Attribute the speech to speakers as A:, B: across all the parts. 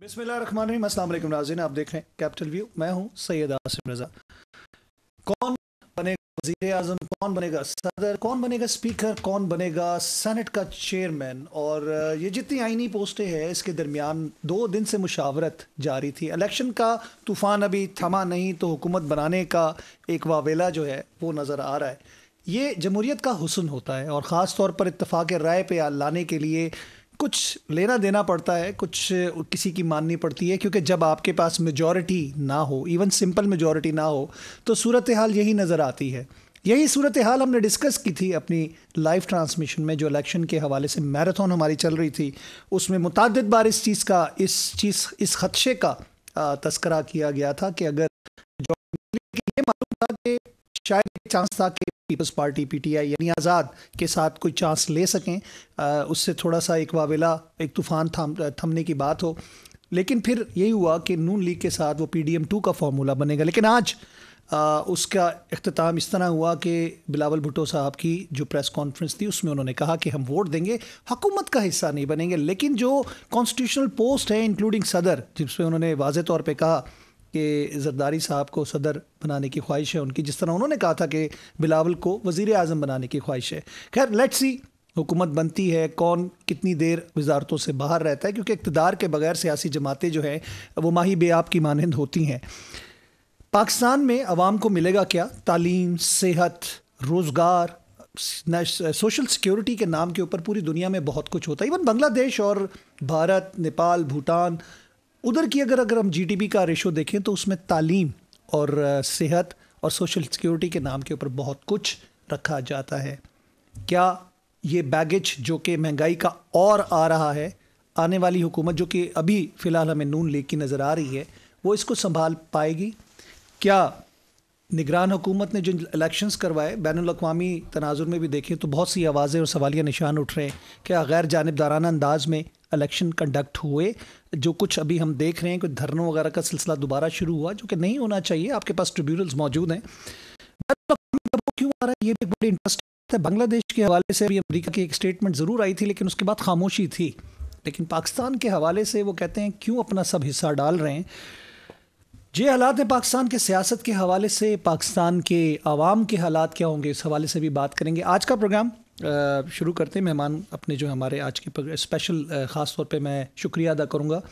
A: बिस्मिल्लाहिर्रहमानिर्रहीम। अस्सलाम नाज़रीन, आप देख रहे हैं कैपिटल व्यू। मैं हूँ सैयद आसिफ रज़ा। कौन बनेगा वज़ीर आज़म कौन बनेगा सदर? कौन बनेगा स्पीकर? कौन बनेगा सेनेट का चेयरमैन? और ये जितनी आइनी पोस्टें हैं, इसके दरमियान दो दिन से मुशावरत जारी थी। इलेक्शन का तूफ़ान अभी थमा नहीं तो हुकूमत बनाने का एक वावेला जो है, वो नज़र आ रहा है। ये जमहूरीत का हुसन होता है, और ख़ास तौर पर इतफ़ाक़ राय पे लाने के लिए कुछ लेना देना पड़ता है, कुछ किसी की माननी पड़ती है, क्योंकि जब आपके पास मेजॉरिटी ना हो इवन सिंपल मेजॉरिटी ना हो तो सूरत हाल यही नज़र आती है। यही सूरत हाल हमने डिस्कस की थी अपनी लाइव ट्रांसमिशन में, जो इलेक्शन के हवाले से मैराथन हमारी चल रही थी, उसमें मुतद बार इस चीज़ का, इस चीज़, इस खदशे का तस्करा किया गया था कि अगर ये मालूम था कि शायद चांस था कि पीपल्स पार्टी पीटीआई यानी आज़ाद के साथ कोई चांस ले सकें। आ, उससे थोड़ा सा एक वावेला एक तूफ़ान थम थमने की बात हो। लेकिन फिर यही हुआ कि नून लीग के साथ वो पी डी एम टू का फार्मूला बनेगा। लेकिन आज आ, उसका अख्ताम इस तरह हुआ कि बिलावल भुट्टो साहब की जो प्रेस कॉन्फ्रेंस थी उसमें उन्होंने कहा कि हम वोट देंगे। हुकूमत का हिस्सा नहीं बनेंगे लेकिन जो कॉन्स्टिट्यूशनल पोस्ट है इंक्लूडिंग सदर जिसमें उन्होंने वाज तौर पर कहा कि जरदारी साहब को सदर बनाने की ख्वाहिश है, उनकी जिस तरह उन्होंने कहा था कि बिलावल को वज़ी अजम बनाने की ख्वाहिश है। खैर लेट सी हुकूमत बनती है, कौन कितनी देर वजारतों से बाहर रहता है, क्योंकि इकतदार के बगैर सियासी जमातें जो हैं, वो माही बेआब की मानंद होती हैं। पाकिस्तान में आवाम को मिलेगा क्या? तालीम, सेहत, रोज़गार सोशल सिक्योरिटी के नाम के ऊपर पूरी दुनिया में बहुत कुछ होता है। इवन बांग्लादेश और भारत, नेपाल, भूटान उधर की अगर अगर हम जीडीपी का रेशो देखें तो उसमें तालीम और सेहत और सोशल सिक्योरिटी के नाम के ऊपर बहुत कुछ रखा जाता है। क्या ये बैगेज जो कि महँगाई का और आ रहा है, आने वाली हुकूमत जो कि अभी फ़िलहाल हमें नून लीग की नज़र आ रही है, वो इसको संभाल पाएगी? क्या निगरान हुकूमत ने जो इलेक्शंस करवाए, बैन अवी तनाजुर में भी देखें तो बहुत सी आवाज़ें और सवालिया निशान उठ रहे हैं। क्या गैर जानबदाराना अंदाज में इलेक्शन कंडक्ट हुए, जो कुछ अभी हम देख रहे हैं कुछ धरनों वगैरह का सिलसिला दोबारा शुरू हुआ, जो कि नहीं होना चाहिए, आपके पास ट्रिब्यूनल्स मौजूद हैं। क्यों आ रहा है? ये भी बड़ी इंटरेस्टिंग है। बांग्लादेश के हवाले से भी अमेरिका की एक स्टेटमेंट ज़रूर आई थी, लेकिन उसके बाद खामोशी थी। लेकिन पाकिस्तान के हवाले से वो कहते हैं, क्यों अपना सब हिस्सा डाल रहे हैं? जे हालात हैं पाकिस्तान के सियासत के हवाले से, पाकिस्तान के आवाम के हालात क्या होंगे, इस हवाले से भी बात करेंगे। आज का प्रोग्राम शुरू करते हैं। मेहमान अपने जो हमारे आज के स्पेशल ख़ास तौर पे मैं शुक्रिया अदा करूँगा।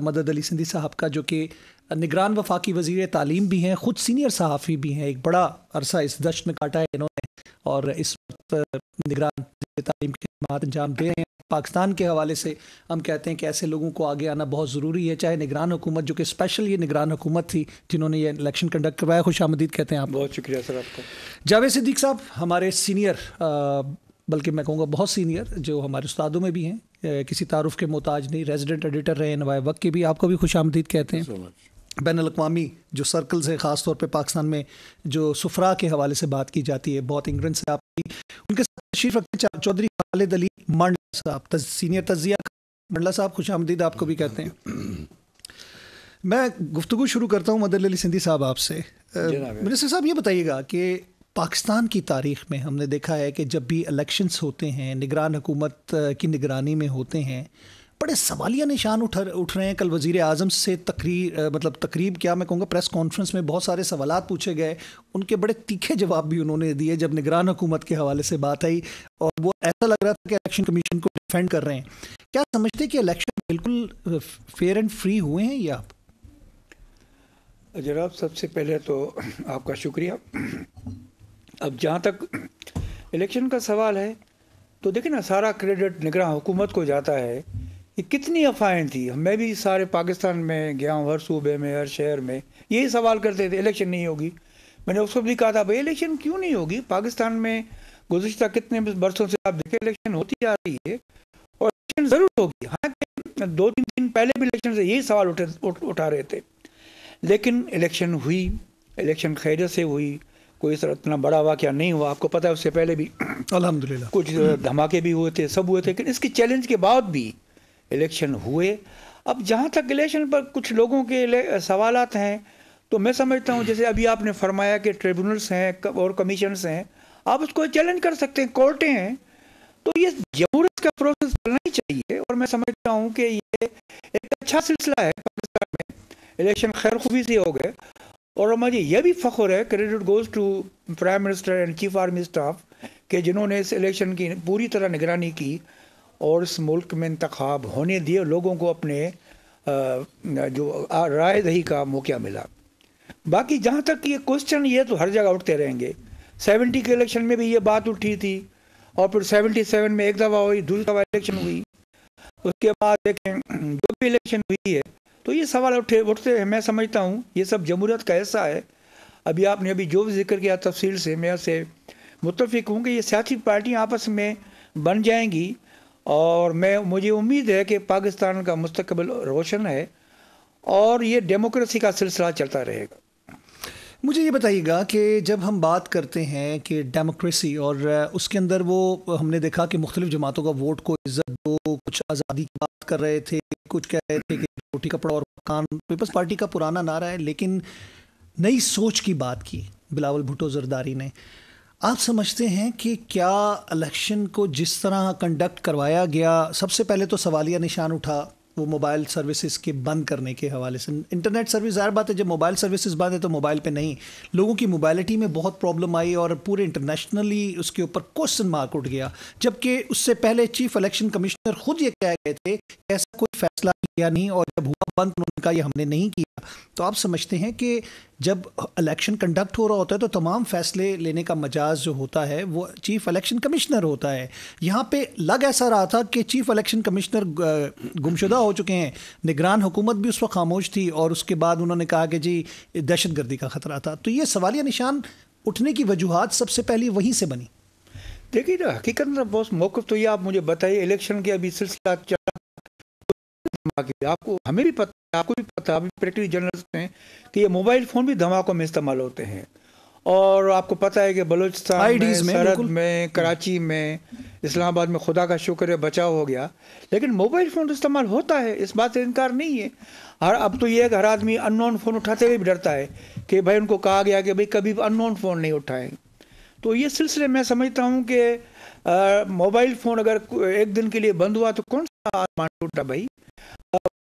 A: मदद अली सिंधी साहब का जो कि निगरान वफाकी वज़ीर तालीम भी हैं ख़ुद सीनियर सहाफ़ी भी हैं। एक बड़ा अरसा इस दश्त में काटा है इन्होंने और इस वक्त निगरान तालीम के अंजाम दे रहे हैं। पाकिस्तान के हवाले से हम कहते हैं कि ऐसे लोगों को आगे आना बहुत ज़रूरी है। चाहे निगरान हुकूमत जो कि स्पेशल ये निगरान हुकूमत थी जिन्होंने ये इलेक्शन कंडक्ट करवाया खुश आमदीद कहते हैं आप।
B: बहुत शुक्रिया सर आपका।
A: जावेद सिद्दीक साहब हमारे सीनियर बल्कि मैं कहूँगा बहुत सीनियर जो हमारे उस्तादों में भी हैं किसी तारुफ के मोहताज नहीं रेजिडेंट एडिटर रहे नवाए वक्त के भी आपको भी खुश आमदीद कहते हैं। बैन अवी जो सर्कल्स हैं ख़ास तौर पे पाकिस्तान में जो सुफरा के हवाले से बात की जाती है बहुत इंग्रेंस से आपकी उनके साथ तशरीफ़ रखते चौधरी खालिद अली मंडला साहब सीनियर तजिया मंडला साहब खुश आमदीद आपको भी कहते हैं। मैं गुफ्तु शुरू करता हूँ मदर अली सिंधी साहब आपसे। मिनिस्टर साहब ये बताइएगा कि पाकिस्तान की तारीख में हमने देखा है कि जब भी इलेक्शंस होते हैं, निगरान हुकूमत की निगरानी में होते हैं, बड़े सवालिया निशान उठ उठ रहे हैं कल वज़ी अजम से तकरीर मतलब तकरीब क्या मैं कहूँगा, प्रेस कॉन्फ्रेंस में बहुत सारे सवाल पूछे गए। उनके बड़े तीखे जवाब भी उन्होंने दिए जब निगरान हुकूमत के हवाले से बात आई और वो ऐसा लग रहा था कि इलेक्शन कमीशन को डिफेंड कर रहे हैं। क्या समझते कि इलेक्शन बिल्कुल फेयर एंड फ्री हुए हैं या? आप
B: जनाब, सबसे पहले तो आपका शुक्रिया। अब जहाँ तक इलेक्शन का सवाल है तो देखिए ना सारा क्रेडिट निगरान हुकूमत को जाता है कि कितनी अफवाहें थी। मैं भी सारे पाकिस्तान में गया हूँ हर सूबे में हर शहर में यही सवाल करते थे इलेक्शन नहीं होगी। मैंने उसको भी कहा था भाई इलेक्शन क्यों नहीं होगी? पाकिस्तान में गुजशत कितने बरसों से आप देखें इलेक्शन होती जा रही है और इलेक्शन ज़रूर होगी। हाँ दो तीन दिन पहले भी इलेक्शन से यही सवाल उठे उठ, उठा रहे थे। लेकिन इलेक्शन हुई इलेक्शन खैरियत से हुई कोई इतना बड़ा वाक्य नहीं हुआ। आपको पता है उससे पहले भी
A: अल्हम्दुलिल्लाह।
B: कुछ धमाके भी हुए थे सब हुए थे लेकिन इसके चैलेंज के बाद भी इलेक्शन हुए। अब जहाँ तक इलेक्शन पर कुछ लोगों के सवाल हैं तो मैं समझता हूँ जैसे अभी आपने फरमाया कि ट्रिब्यूनल्स हैं और कमीशंस हैं आप उसको चैलेंज कर सकते हैं कोर्टें हैं। तो ये जमहूरत का प्रोसेस चलना ही चाहिए और मैं समझता हूँ कि ये एक अच्छा सिलसिला है पाकिस्तान में। इलेक्शन खैर खूबी से हो गए। और मुझे यह भी फ़ख्र है credit goes to prime minister and chief army staff कि जिन्होंने इस इलेक्शन की पूरी तरह निगरानी की और इस मुल्क में इंतखब होने दिए लोगों को अपने जो राय दही का मौका मिला। बाकी जहाँ तक ये क्वेश्चन ये तो हर जगह उठते रहेंगे। सेवेंटी के इलेक्शन में भी ये बात उठी थी और फिर सेवेंटी सेवन में एक दफ़ा हुई, दूसरी दफ़ा इलेक्शन हुई। उसके बाद देखें जो भी इलेक्शन हुई है तो ये सवाल उठे, उठते हैं। मैं समझता हूँ, ये सब जमहूरत का ऐसा है। अभी आपने अभी जो भी ज़िक्र किया तफसील से, मैं उसे मुतफिक हूँ कि ये सियासी पार्टियाँ आपस में बन जाएँगी और मैं, मुझे उम्मीद है कि पाकिस्तान का मुस्तबल रोशन है और ये डेमोक्रेसी का सिलसिला चलता रहेगा।
A: मुझे ये बताइएगा कि जब हम बात करते हैं कि डेमोक्रेसी और उसके अंदर वो, हमने देखा कि मुख्तलिफ़ जमातों का वोट को इज़्ज़त दो, कुछ आज़ादी की बात कर रहे थे, कुछ कह रहे थे कि रोटी कपड़ा और मकान पीपल्स पार्टी का पुराना नारा है, लेकिन नई सोच की बात की, बिलावल भुट्टो जरदारी ने। आप समझते हैं कि क्या इलेक्शन को जिस तरह कंडक्ट करवाया गया, सबसे पहले तो सवालिया निशान उठा वो मोबाइल सर्विसेज़ के बंद करने के हवाले से। इंटरनेट सर्विस, ज़ाहिर बात है, जब मोबाइल सर्विसेज़ बंद है तो मोबाइल पे नहीं। लोगों की मोबाइलिटी में बहुत प्रॉब्लम आई और पूरे इंटरनेशनली उसके ऊपर क्वेश्चन मार्क उठ गया। जबकि उससे पहले चीफ इलेक्शन कमिश्नर खुद ये कह गए थे कि ऐसा कोई फैसला किया नहीं और जब हुआ बंद, उन्होंने कहा, ये हमने नहीं किया। तो आप समझते हैं कि जब इलेक्शन कंडक्ट हो रहा होता है तो तमाम फैसले लेने का मजाज जो होता है, वो चीफ इलेक्शन कमिश्नर होता है। यहाँ पे लग ऐसा रहा था कि चीफ इलेक्शन कमिश्नर गुमशुदा हो चुके हैं। निगरान हुकूमत भी उस वक्त खामोश थी और उसके बाद उन्होंने कहा कि जी दहशत गर्दी का ख़तरा था। तो ये सवालिया निशान उठने की वजूहत सबसे पहले वहीं से बनी।
B: देखिए, ना, हकीकत बहुत मौक़ तो ये आप मुझे बताइए इलेक्शन के अभी सिलसिला चला आपको हमें भी पता आपको भी पता अभी प्रैक्टिस जर्नलिस्ट हैं कि ये मोबाइल फ़ोन भी धमाकों में इस्तेमाल होते हैं। और आपको पता है कि बलूचिस्तान में, में सरहद में कराची में इस्लामाबाद में खुदा का शुक्र है बचाव हो गया। लेकिन मोबाइल फ़ोन तो इस्तेमाल होता है इस बात से इनकार नहीं है। हर अब तो ये है कि हर आदमी अननोन फ़ोन उठाते हुए भी डरता है कि भाई उनको कहा गया कि भाई कभी अननोन फ़ोन नहीं उठाएँ। तो ये सिलसिले मैं समझता हूँ कि मोबाइल फ़ोन अगर एक दिन के लिए बंद हुआ तो कौन टूटा भाई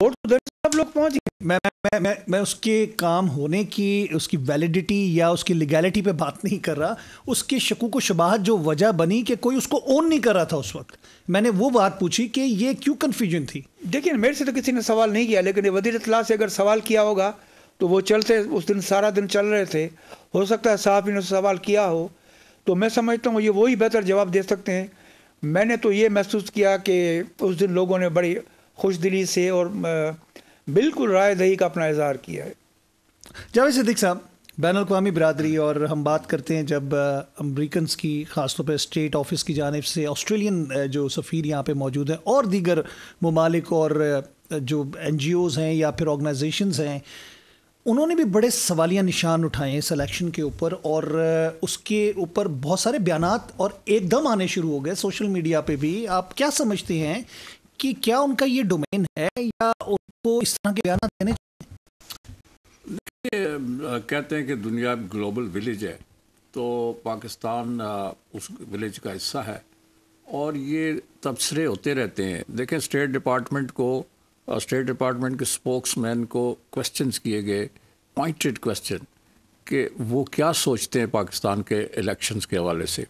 B: वोट तो सब लोग पहुँच गए।
A: मैं मैं मैं मैं उसके काम होने की उसकी वैलिडिटी या उसकी लीगैलिटी पे बात नहीं कर रहा। उसके शकू को शबाहत जो वजह बनी कि कोई उसको ओन नहीं कर रहा था उस वक्त। मैंने वो बात पूछी कि ये क्यों कन्फ्यूज़न थी?
B: देखिए मेरे से तो किसी ने सवाल नहीं किया लेकिन वज़ीर इतला से अगर सवाल किया होगा तो वो चलते उस दिन सारा दिन चल रहे थे। हो सकता है साहब ने सवाल किया हो। तो मैं समझता हूँ ये वही बेहतर जवाब दे सकते हैं। मैंने तो ये महसूस किया कि उस दिन लोगों ने बड़ी खुश दिली से और बिल्कुल राय दही का अपना इजहार किया है।
A: जावेद सिद्दीक साहब, बैन अवी बरदरी और हम बात करते हैं जब अमरीकन की, ख़ासतौर पर स्टेट ऑफ़िस की जानब से ऑस्ट्रेलियन जो सफ़ीर यहाँ पे मौजूद हैं और दीगर ममालिक और जो एन जी ओज़ हैं या फिर ऑर्गेनाइजेशंस हैं उन्होंने भी बड़े सवालिया निशान उठाए इस इलेक्शन के ऊपर और उसके ऊपर बहुत सारे बयान और एकदम आने शुरू हो गए सोशल मीडिया पे भी। आप क्या समझते हैं कि क्या उनका ये डोमेन है या उनको इस तरह के बयान देने
C: कहते हैं कि दुनिया ग्लोबल विलेज है तो पाकिस्तान उस विलेज का हिस्सा है और ये तबसरे होते रहते हैं। देखें स्टेट डिपार्टमेंट को स्टेट डिपार्टमेंट के स्पोक्समैन को क्वेश्चंस किए गए पॉइंटेड क्वेश्चन कि वो क्या सोचते हैं पाकिस्तान के इलेक्शंस के हवाले से। आ,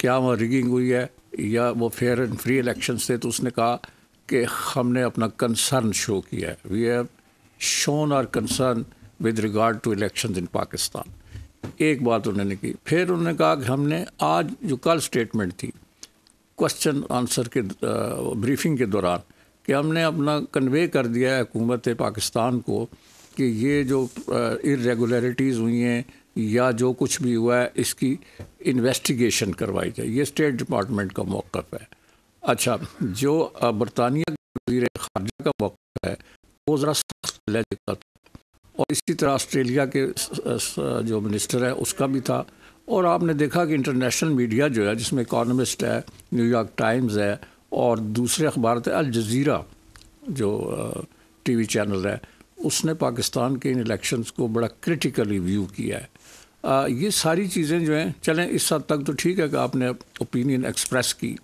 C: क्या वहाँ रिगिंग हुई है? या वो फेयर एंड फ्री इलेक्शंस थे? तो उसने कहा कि हमने अपना कंसर्न शो किया है। We have shown our concern with regard to elections in Pakistan. एक बात उन्होंने की। फिर उन्होंने कहा कि हमने आज जो कल स्टेटमेंट थी क्वेश्चन आंसर के ब्रीफिंग के दौरान कि हमने अपना कन्वे कर दिया है हुकूमत पाकिस्तान को कि ये जो इरेगुलरिटीज़ हुई हैं या जो कुछ भी हुआ है, इसकी इन्वेस्टिगेशन करवाई जाए। ये स्टेट डिपार्टमेंट का मौक़ है। अच्छा जो बरतानिया वज़ीर खारजा का मौक़ है, वो ज़रा सख्त लहजे का था। और इसी तरह ऑस्ट्रेलिया के जो मिनिस्टर है, उसका भी था। और आपने देखा कि इंटरनेशनल मीडिया जो है, जिसमें इकानमिस्ट है न्यूयॉर्क टाइम्स है और दूसरे अखबार थे अल जज़ीरा जो टीवी चैनल है। उसने पाकिस्तान के इन इलेक्शंस को बड़ा क्रिटिकली व्यू किया है। आ, ये सारी चीज़ें जो हैं चलें इस हद तक तो ठीक है कि आपने ओपिनियन एक्सप्रेस की।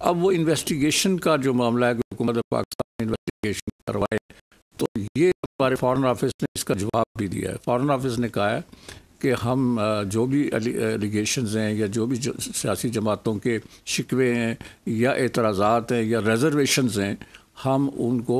C: अब वो इन्वेस्टिगेशन का जो मामला है कि हुकूमत पाकिस्तान इन्वेस्टिगेशन करवाए तो ये हमारे फॉरेन ऑफ़िस ने इसका जवाब भी दिया है। फॉरेन ऑफ़िस ने कहा है कि हम जो भी एलिगेशन हैं या जो भी सियासी जमातों के शिकवे हैं या एतराज़ात हैं या रेजर्वेशन हैं, हम उनको,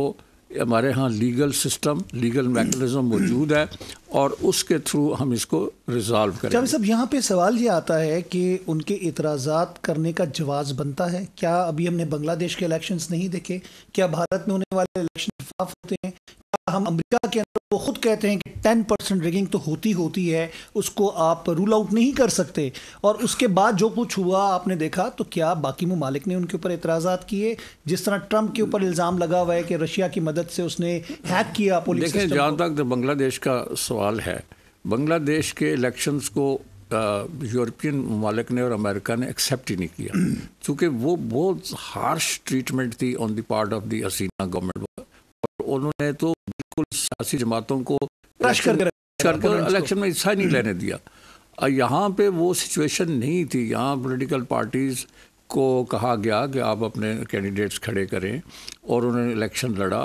C: हमारे यहाँ लीगल सिस्टम लीगल मैकेनिज्म मौजूद है और उसके थ्रू हम इसको रिजॉल्व करें
A: जब सब यहाँ पे सवाल ये आता है कि उनके इतराज़ात करने का जवाब बनता है, क्या अभी हमने बांग्लादेश के इलेक्शंस नहीं देखे? क्या भारत में होने वाले इलेक्शन साफ़ होते हैं? हम अमेरिका के अंदर वो खुद कहते हैं कि टेन परसेंट रिगिंग तो होती होती है उसको आप रूल आउट नहीं कर सकते। और उसके बाद जो कुछ हुआ आपने देखा तो क्या बाकी ममालिक ने उनके ऊपर एतराज़ा किए? जिस तरह ट्रंप के ऊपर इल्ज़ाम लगा हुआ है कि रशिया की मदद से उसने हैक किया
C: पुलिस देखें जहाँ तक तो बांग्लादेश का सवाल है बांग्लादेश के इलेक्शंस को यूरोपियन ममालिक ने और अमेरिका ने एक्सेप्ट ही नहीं किया। क्योंकि वो बहुत हार्श ट्रीटमेंट थी on the part of the Hasina government उन्होंने तो बिल्कुल सियासी जमातों को करके इलेक्शन में हिस्सा नहीं लेने दिया। यहाँ पे वो सिचुएशन नहीं थी। यहाँ पॉलिटिकल पार्टीज़ को कहा गया कि आप अपने कैंडिडेट्स खड़े करें और उन्होंने इलेक्शन लड़ा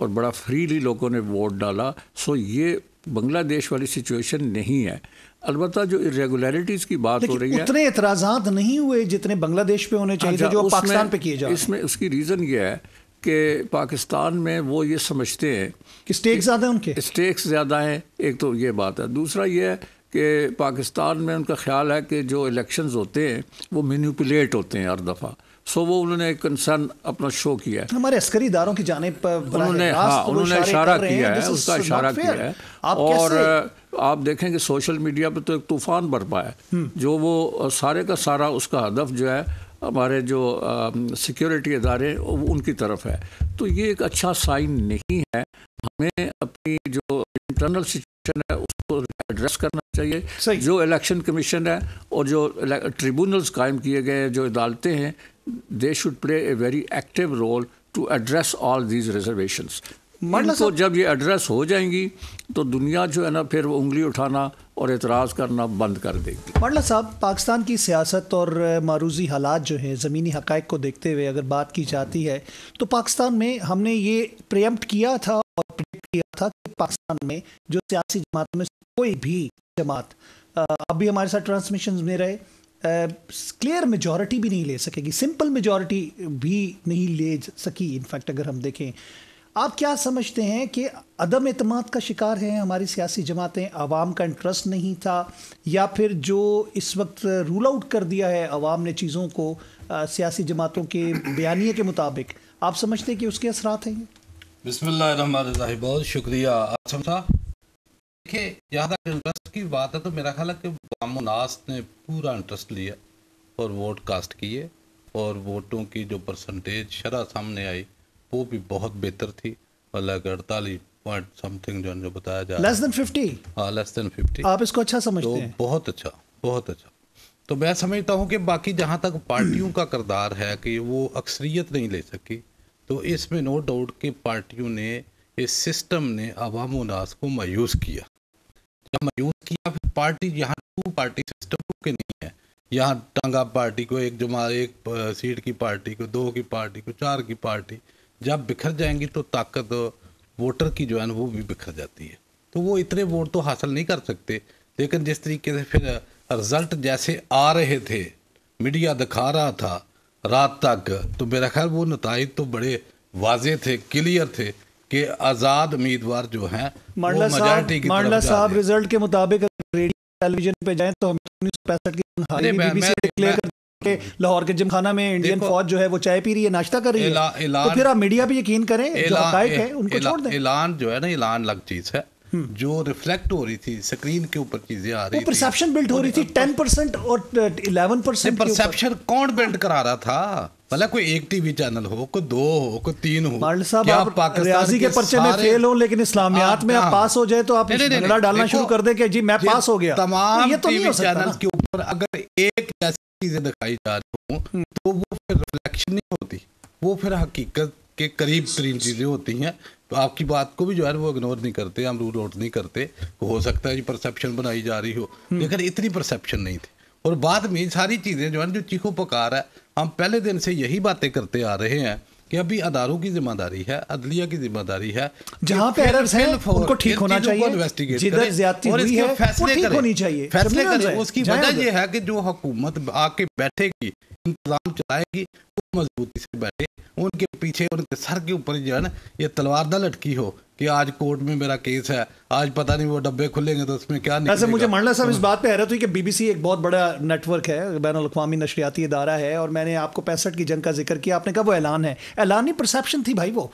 C: और बड़ा फ्रीली लोगों ने वोट डाला। सो ये बांग्लादेश वाली सिचुएशन नहीं है। अलबत्त जो इरेगुलरिटीज़ की बात हो रही है
A: उतने एतराज़ात नहीं हुए जितने बांग्लादेश पे होने चाहिए अच्छा, जो पाकिस्तान पे किए जा
C: इसमें उसकी रीज़न ये है कि पाकिस्तान में वो ये समझते हैं
A: कि स्टेक्स ज़्यादा हैं उनके?
C: स्टेक्स ज़्यादा हैं एक तो ये बात है। दूसरा ये है कि पाकिस्तान में उनका ख्याल है कि जो इलेक्शंस होते हैं वो मैनिपुलेट होते हैं हर दफ़ा। सो वो उन्होंने एक कंसर्न अपना शो किया है।
A: हमारे अस्करी इदारों की जाने पर
C: उन्होंने हाँ उन्होंने इशारा किया है उसका इशारा किया है। और आप देखें कि सोशल मीडिया पर तो एक तूफ़ान बरपा है। हम्म। जो वो सारे का सारा उसका हदफ जो है हमारे जो सिक्योरिटी इदारे उनकी तरफ़ है। तो ये एक अच्छा साइन नहीं है। हमें अपनी जो इंटरनल सिचुएशन है उसको एड्रेस करना चाहिए। जो इलेक्शन कमीशन है और जो ट्रिब्यूनल्स कायम किए गए जो अदालतें हैं they should play a very active role to address all these reservations इनको जब ये एड्रेस हो जाएँगी तो दुनिया जो है ना फिर वो उंगली उठाना और एतराज़ करना बंद कर देगी।
A: मरला साहब पाकिस्तान की सियासत और मारूजी हालात जो हैं ज़मीनी हक़ को देखते हुए अगर बात की जाती है तो पाकिस्तान में हमने ये प्रियम्प्ट किया था और प्रिडिक्ट किया था कि पाकिस्तान में जो सियासी जमातों में कोई भी जमात अभी हमारे साथ ट्रांसमिशन में रहे क्लियर uh, मेजॉरिटी भी नहीं ले सकेगी सिंपल मेजॉरिटी भी नहीं ले सकी इनफैक्ट अगर हम देखें। आप क्या समझते हैं कि अदम अतमाद का शिकार है हमारी सियासी जमातें? आवाम का इंटरेस्ट नहीं था? या फिर जो इस वक्त रूल आउट कर दिया है आवाम ने चीज़ों को आ, सियासी जमातों के बयानिए के मुताबिक आप समझते हैं कि उसके असरात हैं
D: बिस्मिल्लाह बहुत शुक्रिया। देखिए यहाँ तक इंटरेस्ट की बात है तो मेरा ख्याल है कि नास ने पूरा इंटरेस्ट लिया और वोट कास्ट किए और वोटों की जो परसेंटेज शरह सामने आई वो भी बहुत बेहतर थी मतलब अड़तालीस पॉइंट समथिंग जो जो बताया जा
A: लेस देन फिफ्टी
D: हाँ। लेस देन फिफ्टी
A: आप इसको अच्छा समझते तो हैं।
D: बहुत अच्छा बहुत अच्छा। तो मैं समझता हूँ कि बाकी जहाँ तक पार्टियों का करदार है कि वो अक्सरियत नहीं ले सकी तो इसमें नो डाउट कि पार्टियों ने इस सिस्टम ने अवाम नास को मायूस किया। जब मायूस किया फिर पार्टी यहाँ टू पार्टी सिस्टम के नहीं है? यहाँ टंगा पार्टी को एक जमा एक सीट की पार्टी को दो की पार्टी को चार की पार्टी जब बिखर जाएँगी तो ताकत वोटर की जो है वो भी बिखर जाती है। तो वो इतने वोट तो हासिल नहीं कर सकते। लेकिन जिस तरीके से फिर रिज़ल्ट जैसे आ रहे थे मीडिया दिखा रहा था रात तक तो मेरा ख्याल वो नतज तो बड़े वाजे थे क्लियर थे कि आज़ाद उम्मीदवार जो हैं
A: मांडला साहब रिज़ल्ट के मुताबिक टेलीविज़न पे जाएँ तो हम सौ पैंसठ के लाहौर के जिमखाना में इंडियन फौज जो है वो चाय पी रही है नाश्ता कर रही है। तो फिर आप मीडिया पे यकीन करें जो है उनको छोड़ दें।
D: ऐलान जो है ना ऐलान अलग चीज़ है हम्म। जो रिफ्लेक्ट हो रही थी स्क्रीन के ऊपर चीज़ें आ रही
A: परसेप्शन बिल्ड हो रही थी टेन परसेंट और इलेवन परसेंट
D: परसेप्शन कौन बिल्ड करा रहा था? भला कोई एक टीवी चैनल हो कोई दो हो कोई तीन हो। साहब
A: आप रियाजी के पर्चे में फेल हो लेकिन इस्लामियात में आप हाँ। पास हो जाए तो आप झगड़ा डालना शुरू कर दे कि जी मैं पास हो गया।
D: तमाम तो टीवी चैनल के ऊपर अगर एक जैसी चीज़ें दिखाई जा रही हूँ। तो वो फिर रिफ्लेक्शन नहीं होती वो फिर हकीकत के करीब तरीन चीज़ें होती हैं तो आपकी बात को भी जो है वो इग्नोर नहीं करते हम रूल आउट नहीं करते हो सकता है परसेप्शन बनाई जा रही हो हम्म। लेकिन इतनी परसेप्शन नहीं थी और बाद में सारी चीज़ें जो है जो चीखो पकार है हम पहले दिन से यही बातें करते आ रहे हैं कि अभी अदारों की ज़िम्मेदारी है अदलिया की ज़िम्मेदारी है
A: जहाँ पे एरर्स हैं उनको ठीक होना चाहिए जिधर ज्यादती हुई है वो ठीक होनी चाहिए।
D: फैसले करें। उसकी वजह ये है कि जो हुकूमत आके बैठेगी इंतज़ाम चलाएगी वो मजबूती से बैठे उनके पीछे उनके सर के ऊपर जो है ना ये तलवार न लटकी हो कि आज कोर्ट में मेरा केस है आज पता नहीं वो डब्बे खुलेंगे तो उसमें क्या
A: ऐसे मुझे मंडला साहब इस हाँ। बात पे हैरत हुई कि बीबीसी एक बहुत बड़ा नेटवर्क है बैन अवी नशरियाती इदारा है और मैंने आपको पैंसठ की जंग का ज़िक्र किया आपने कहा वो ऐलान है। ऐलानी परसेप्शन थी भाई वो।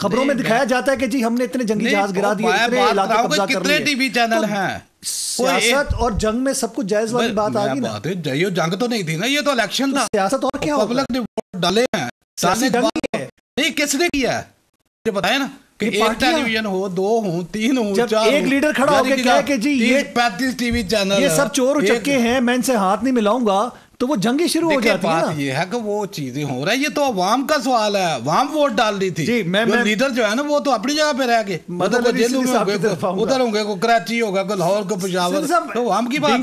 A: खबरों में दिखाया जाता है कि जी हमने इतने जंगी जहाज़ गिरा दिए
D: कितने टीवी चैनल
A: तो हैं। सियासत और जंग में सब कुछ जायज़ वाली बात आ गई ना।
D: जंग तो नहीं थी ना ये तो इलेक्शन था।
A: सियासत और क्या
D: पब्लिक ने वोट डाले हैं। नहीं किसने किया? है मुझे बताया ना कि एक टेलीविज़न हो दो हो तीन हो
A: जब एक लीडर खड़ा होकर कहे कि जी ये
D: पैंतीस टीवी चैनल
A: ये सब चोर उचक्के हैं मैं इनसे हाथ नहीं मिलाऊँगा। तो वो जंग ही शुरू हो जाती
D: है बात ये है कि वो चीज़ें हो रहा है। ये तो अवाम का सवाल है। अवाम वोट डाल रही थी। जी मैं, मैं लीडर जो है ना वो तो अपनी जगह पे रह गए। मतलब जेलों में होंगे उधर होंगे को कराची होगा को लाहौर को पेशावर तो अवाम की बात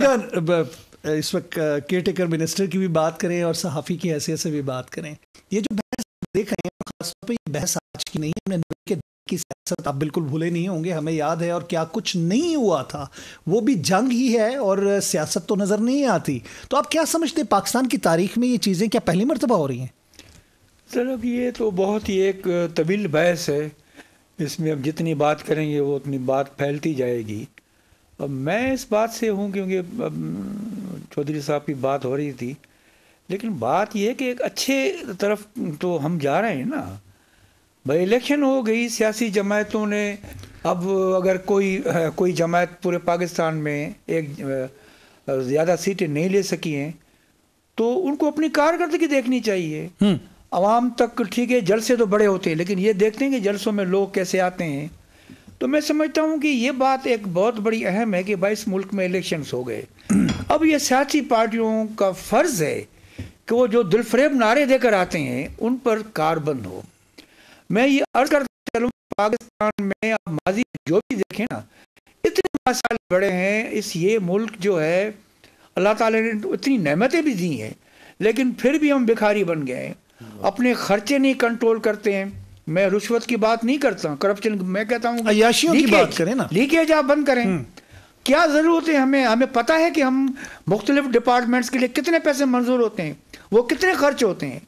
A: इस वक्त केयर टेकर मिनिस्टर की भी बात करें और सहाफ़ी की हैसियत से भी बात करें। ये जो बहस देख रहे हैं खासतौर पर ये बहस आज की नहीं है हमने की सियासत आप बिल्कुल भूले नहीं होंगे, हमें याद है और क्या कुछ नहीं हुआ था, वो भी जंग ही है और सियासत तो नज़र नहीं आती। तो आप क्या समझते हैं, पाकिस्तान की तारीख में ये चीज़ें क्या पहली मरतबा हो रही हैं?
B: सर, अब ये तो बहुत ही एक तवील बहस है। इसमें अब जितनी बात करेंगे, वो उतनी बात फैलती जाएगी। अब मैं इस बात से हूँ, क्योंकि चौधरी साहब की बात हो रही थी। लेकिन बात यह कि एक अच्छे तरफ़ तो हम जा रहे हैं ना। भाई इलेक्शन हो गई सियासी जमायतों ने अब अगर कोई कोई जमायत पूरे पाकिस्तान में एक ज़्यादा सीटें नहीं ले सकी हैं तो उनको अपनी कारकर्दगी देखनी चाहिए। हम्म। आवाम तक ठीक है जलसे तो बड़े होते हैं लेकिन ये देखते हैं कि जलसों में लोग कैसे आते हैं। तो मैं समझता हूँ कि ये बात एक बहुत बड़ी अहम है कि भाई इस मुल्क में इलेक्शंस हो गए। अब ये सियासी पार्टियों का फ़र्ज़ है कि वो जो दिलफरेब नारे देकर आते हैं उन पर कारबंद हो। मैं ये अर्ज़ कर चलूँ पाकिस्तान में आप माजी जो भी देखें ना इतने मसाले बड़े हैं इस ये मुल्क जो है अल्लाह ताला ने इतनी नहमतें भी दी हैं लेकिन फिर भी हम भिखारी बन गए हैं। अपने खर्चे नहीं कंट्रोल करते हैं। मैं रुश्वत की बात नहीं करता करप्शन मैं कहता हूँ
A: की बात करें ना।
B: लीकेज आप बंद करें। हम्म। क्या ज़रूरत है हमें? हमें पता है कि हम मुख्तलिफ़ डिपार्टमेंट्स के लिए कितने पैसे मंजूर होते हैं वो कितने खर्च होते हैं।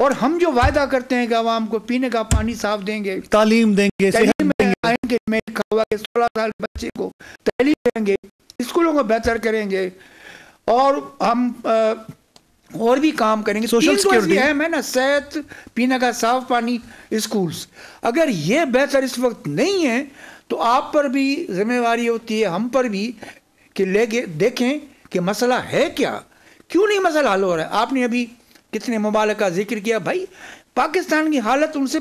B: और हम जो वायदा करते हैं कि आवाम को पीने का पानी साफ़ देंगे
A: तालीम देंगे
B: सोलह साल बच्चे को तालीम देंगे स्कूलों को बेहतर करेंगे और हम और भी काम करेंगे। सोशल सिक्योरिटी अहम है ना सेहत पीने का साफ़ पानी स्कूल्स। अगर ये बेहतर इस वक्त नहीं है तो आप पर भी जिम्मेवारी होती है हम पर भी कि ले देखें कि मसला है क्या? क्यों नहीं मसला हल हो रहा है? आपने अभी कितने ममालिक का ज़िक्र किया भाई पाकिस्तान की हालत उनसे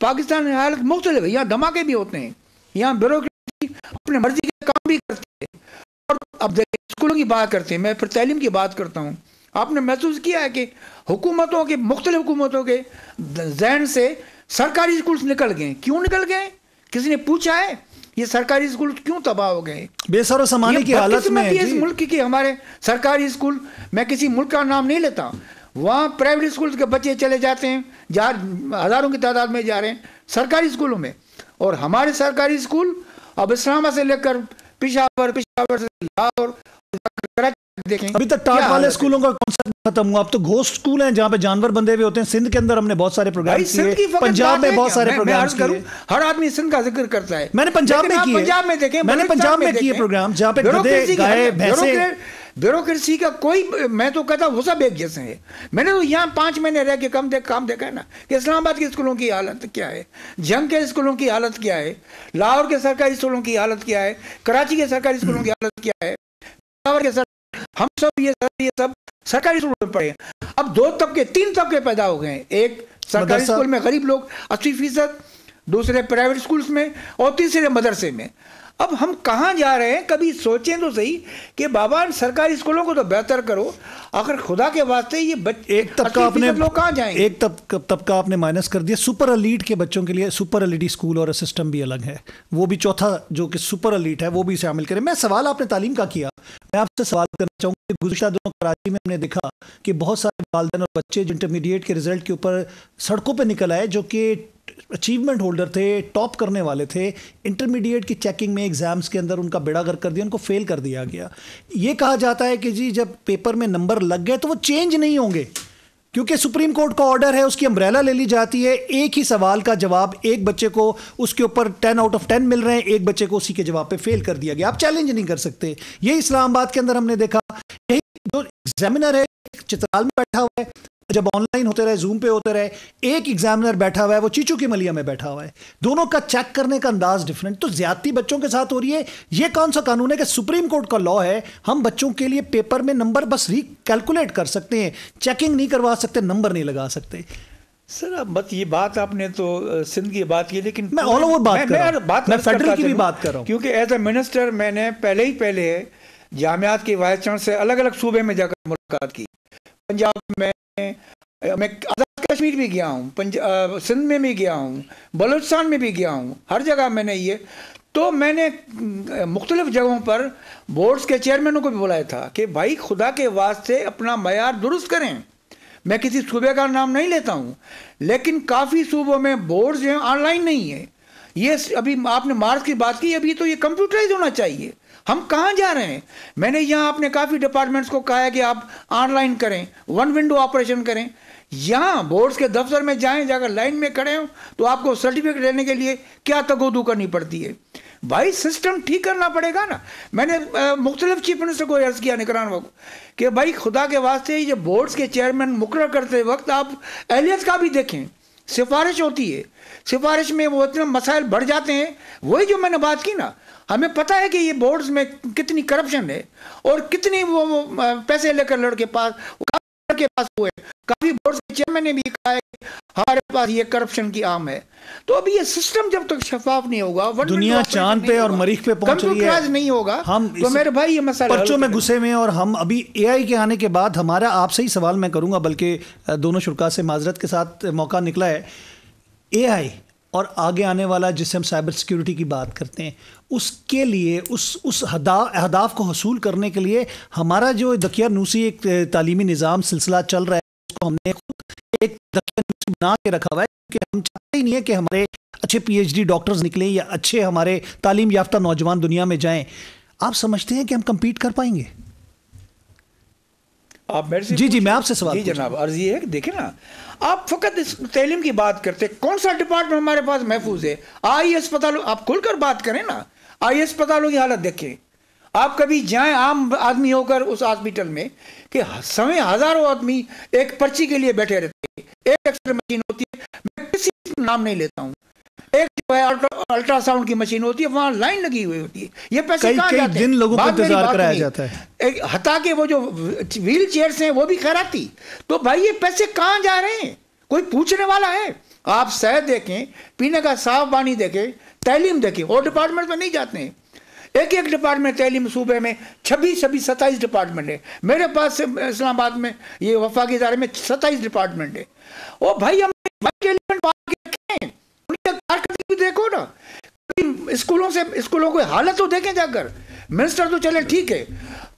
B: पाकिस्तान की हालत मुख्तलिफ़ है यहाँ धमाके भी होते हैं यहाँ ब्यूरोक्रेसी अपने मर्ज़ी के काम भी करते हैं और अब देखिए स्कूलों की बात करते हैं मैं फिर तलीम की बात करता हूँ आपने महसूस किया है कि हुकूमतों के मुख्तलिफ़ हुकूमतों के जहन से सरकारी स्कूल निकल गए क्यों निकल गए? किसी ने पूछा है ये सरकारी स्कूल क्यों तबाह हो गए?
A: बेसर समाने की हालत में
B: इस मुल्क की हमारे सरकारी स्कूल मैं किसी मुल्क का नाम नहीं लेता वहाँ प्राइवेट स्कूल के बच्चे चले जाते हैं जा हज़ारों की तादाद में जा रहे हैं सरकारी स्कूलों में। और हमारे सरकारी स्कूल अब इस्लामा से लेकर पिशावर पिशावर से लाहौर
A: देखें। अभी तक टाट वाले स्कूलों का कॉन्सेप्ट खत्म हुआ। अब तो घोस्ट स्कूल हैं जहाँ पे जानवर बंधे हुए होते हैं। सिंध के अंदर हमने बहुत सारे प्रोग्राम किए। पंजाब में बहुत सारे प्रोग्राम किए।
B: हर आदमी सिंध का ज़िक्र करता है।
A: मैंने पंजाब में किए। पंजाब में देखे मैंने पंजाब में किए प्रोग्राम जहाँ पे गधे गाय भैंसे
B: ब्यूरोक्रेसी का कोई मैं तो कहता वो सब एक जैसे है। मैंने तो यहाँ पाँच महीने रह के कम देख काम देखा है ना कि इस्लामाबाद के स्कूलों की हालत क्या है? जंग के स्कूलों की हालत क्या है? लाहौर के सरकारी स्कूलों की हालत क्या है? कराची के सरकारी स्कूलों की हालत क्या है? के सर हम सब ये सब ये सब सरकारी स्कूल में पढ़े अब दो तबके तीन तबके पैदा हो गए हैं। एक सरकारी स्कूल में गरीब लोग अस्सी फ़ीसद दूसरे प्राइवेट स्कूल्स में और तीसरे मदरसे में। अब हम कहाँ जा रहे हैं? कभी सोचें तो सही कि बाबा सरकारी स्कूलों को तो बेहतर करो। अगर खुदा के वास्ते ये बच्चे
A: एक तबका आपने
B: लोग कहाँ जाएँगे?
A: एक तब तबका आपने माइनस कर दिया। सुपर अलीट के बच्चों के लिए सुपर अलीटी स्कूल और सिस्टम भी अलग है। वो भी चौथा जो कि सुपर अलीट है वो भी शामिल करें। मैं सवाल आपने तालीम का किया। मैं आपसे सवाल करना चाहूँगा गुजशत दिनों कराची में हमने देखा कि बहुत सारे वालदेन और बच्चे जो इंटरमीडिएट के रिज़ल्ट के ऊपर सड़कों पर निकल आए जो कि अचीवमेंट होल्डर थे टॉप करने वाले थे इंटरमीडिएट की चेकिंग में एग्ज़ाम्स के अंदर उनका बेड़ा कर दिया, उनको फेल कर दिया गया। ये कहा जाता है कि जी, जब पेपर में नंबर लग गए तो वो चेंज नहीं होंगे, क्योंकि सुप्रीम कोर्ट का ऑर्डर है, उसकी अम्ब्रेला ले ली जाती है, एक ही सवाल का जवाब एक बच्चे को उसके ऊपर टेन आउट ऑफ़ टेन मिल रहे हैं, एक बच्चे को उसी के जवाब पे फेल कर दिया गया। आप चैलेंज नहीं कर सकते। ये इस्लामाबाद के अंदर हमने देखा यही जो एग्जामिनर है चित्राल में बैठा हुआ है जब ऑनलाइन होते रहे जूम पे होते रहे एक एग्जामिनर बैठा हुआ है वो चीचू की मलिया में बैठा हुआ है। दोनों का चेक करने का अंदाज डिफरेंट तो ज्यादती बच्चों के साथ हो रही है। ये कौन सा कानून है कि सुप्रीम कोर्ट का लॉ है हम बच्चों के लिए पेपर में नंबर बस रिकैलकुलेट कर सकते हैं। चेकिंग नहीं करवा सकते नंबर नहीं लगा सकते।
B: सर अब बस ये बात आपने तो सिंध की बात की लेकिन
A: मैं ऑल ओवर बात कर रहा हूँ। बात मैं फेडरल की भी बात कर रहा हूँ।
B: क्योंकि एज ए मिनिस्टर मैंने पहले ही पहले जामियात के वाइस चांसलर से अलग अलग सूबे में जाकर मुलाकात की। पंजाब में मैं आज़ाद कश्मीर भी गया हूँ सिंध में भी गया हूँ, बलूचिस्तान में भी गया हूँ, हर जगह मैंने ये। तो मैंने मुख्तलिफ़ जगहों पर बोर्ड्स के चेयरमैनों को भी बुलाया था कि भाई खुदा के वास्ते अपना मैार दुरुस्त करें। मैं किसी सूबे का नाम नहीं लेता हूँ, लेकिन काफ़ी सूबों में बोर्ड्स जो हैं, ऑनलाइन नहीं है। ये अभी आपने मार्च की बात की, अभी तो ये कंप्यूटराइज होना चाहिए। हम कहाँ जा रहे हैं? मैंने यहाँ अपने काफ़ी डिपार्टमेंट्स को कहा है कि आप ऑनलाइन करें वन विंडो ऑपरेशन करें। यहाँ बोर्ड्स के दफ्तर में जाएँ, जाकर लाइन में खड़े हो तो आपको सर्टिफिकेट लेने के लिए क्या तगोदू करनी पड़ती है? भाई सिस्टम ठीक करना पड़ेगा ना। मैंने मुख्तलिफ़ चीफ मिनिस्टर को अर्ज़ किया निगरान को कि भाई, खुदा के वास्ते ये बोर्ड्स के चेयरमैन मुकर करते वक्त आप एहलियत का भी देखें। सिफारिश होती है। सिफारिश में वो इतने मसाइल बढ़ जाते हैं। वही जो मैंने बात की ना हमें पता है कि ये बोर्ड्स में कितनी करप्शन है और कितनी वो, पैसे लेकर लड़के पास के पास हुए। काफ़ी बोर्ड के चेयरमैन ने भी कहा है हमारे पास ये करप्शन की आम है। तो अभी ये सिस्टम जब तक तो शफाफ नहीं होगा
A: दुनिया चाँद पे और मरीख पे पहुँच रही है।
B: नहीं होगा।
A: हम
B: तो मेरे भाई ये मसला
A: पर्चों में घुसे हुए और हम अभी एआई के आने के बाद हमारा आपसे ही सवाल मैं करूँगा बल्कि दोनों शुरा से माजरत के साथ मौका निकला है। एआई और आगे आने वाला जिससे हम साइबर सिक्योरिटी की बात करते हैं उसके लिए उस उस अहदाफ को हसूल करने के लिए हमारा जो दकिया नूसी एक तालीमी निज़ाम सिलसिला चल रहा है उसको हमने खुद एक दकिया नूसी बना के रखा हुआ है क्योंकि हम चाहते ही नहीं है कि हमारे अच्छे पीएचडी डॉक्टर्स निकलें या अच्छे हमारे तालीम याफ्ता नौजवान दुनिया में जाएँ। आप समझते हैं कि हम कम्पीट कर पाएँगे?
B: आप मेरे से
A: जी जी मैं आपसे सवाल
B: जी जनाब अर्जी है देखें ना आप फकत इस तैलीम की बात करते कौन सा डिपार्टमेंट हमारे पास महफूज है? आई अस्पतालों आप खुलकर बात करें ना आई अस्पतालों की हालत देखें। आप कभी जाएँ आम आदमी होकर उस हॉस्पिटल में कि समय हज़ारों आदमी एक पर्ची के लिए बैठे रहते हैं। एक एक्सरे मशीन होती है मैं किसी नाम नहीं लेता हूँ। एक जो है अल्ट्रासाउंड की मशीन होती है वहाँ लाइन लगी हुई होती है। ये पैसे कहाँ जाते
A: हैं? लोगों को इंतज़ार कराया जाता है।
B: एक हटा के वो जो व्हील चेयर्स हैं वो भी खराती। तो भाई ये पैसे कहाँ जा रहे हैं? कोई पूछने वाला है? आप शहद देखें, पीने का साफ़ पानी देखें, तैलीम देखें, और डिपार्टमेंट में नहीं जाते हैं। एक एक डिपार्टमेंट तैलीम सूबे में छब्बीस छब्बीस सत्ताईस डिपार्टमेंट है। मेरे पास से इस्लामाबाद में, ये वफाकी इदारे में सत्ताईस डिपार्टमेंट है। ओ भाई, हम देखो ना। स्कूलों से, स्कूलों की हालत तो देखें जाकर। मिनिस्टर तो चले, ठीक है।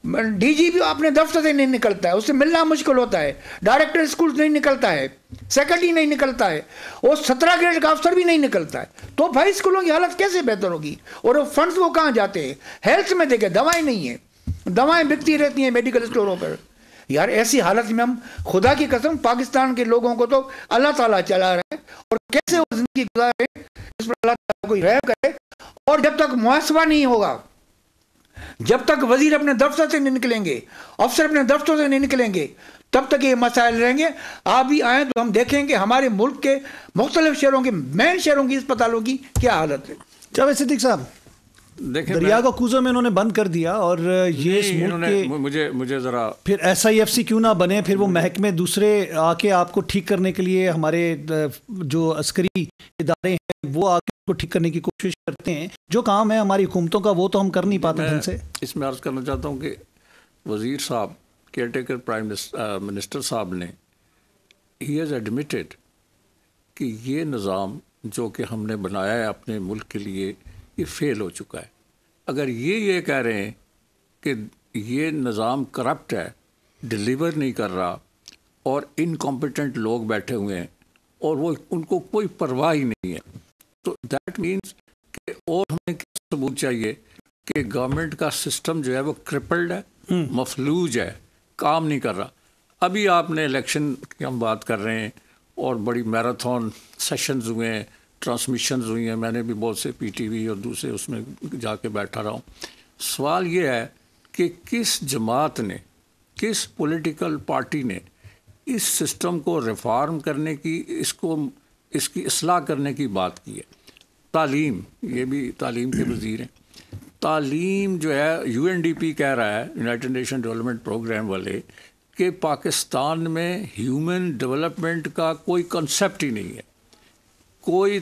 B: डीजी भी अपने दफ्तर से नहीं निकलता है, उससे मिलना मुश्किल होता है डायरेक्टर स्कूल नहीं निकलता है सेक्रेटरी नहीं निकलता है, और सत्रह ग्रेड का अफसर भी नहीं निकलता है। तो भाई स्कूलों की हालत कैसे बेहतर होगी? और वो फंड्स वो कहाँ जाते हैं? हेल्थ में देखे, दवाएँ नहीं है। दवाएँ बिकती रहती हैं मेडिकल स्टोरों पर। यार, ऐसी हालत में हम खुदा की कसम, पाकिस्तान के लोगों को तो अल्लाह ताला चला रहे हैं, और कैसे वो ज़िंदगी गुजारे, इस पर अल्लाह ताला कोई रहम करे, और जब तक मुआसबा नहीं होगा जब तक वज़ीर अपने दफ्तर से नहीं निकलेंगे, अफसर अपने दफ्तर से नहीं निकलेंगे, तब तक ये मसाइल रहेंगे। आप भी आए तो हम देखेंगे हमारे मुल्क के मुख्तलिफ़ शहरों के मेन शहरों की अस्पतालों की क्या हालत है।
A: जावेद सिद्दीक साहब दरिया का कूजो में उन्होंने बंद कर दिया और ये इस मुल्क के
C: मुझे मुझे ज़रा
A: फिर एस आई एफ़ सी क्यों ना बने? फिर वो महकमे दूसरे आके आपको ठीक करने के लिए हमारे जो अस्करी इदारे हैं वो आके उसको ठीक करने की कोशिश करते हैं। जो काम है हमारी हुकूमतों का वो तो हम कर नहीं पाते ढंग से।
C: इसमें अर्ज़ करना चाहता हूँ कि वज़ीर साहब केयर टेकर प्राइम मिनिस्टर साहब ने ही हैज़ एडमिटेड कि ये निज़ाम जो कि हमने बनाया है अपने मुल्क के लिए ये फेल हो चुका है। अगर ये ये कह रहे हैं कि ये निज़ाम करप्ट है डिलीवर नहीं कर रहा और इनकॉम्पिटेंट लोग बैठे हुए हैं और वो उनको कोई परवाह ही नहीं है तो दैट मीन्स कि और हमें क्या सबूत चाहिए कि गवर्नमेंट का सिस्टम जो है वो क्रिपल्ड है मफलूज है काम नहीं कर रहा। अभी आपने इलेक्शन की हम बात कर रहे हैं और बड़ी मैराथन सेशंस हुए हैं ट्रांसमिशंस हुई हैं, मैंने भी बहुत से पीटीवी और दूसरे उसमें जाके बैठा रहा हूँ। सवाल ये है कि किस जमात ने, किस पॉलिटिकल पार्टी ने इस सिस्टम को रिफॉर्म करने की, इसको, इसकी असलाह करने की बात की है? तालीम, ये भी तालीम के वज़ीर हैं। तालीम जो है यूएनडीपी कह रहा है यूनाइटेड नेशन डेवलपमेंट प्रोग्राम वाले, कि पाकिस्तान में ह्यूमन डेवलपमेंट का कोई कंसेप्ट ही नहीं है। कोई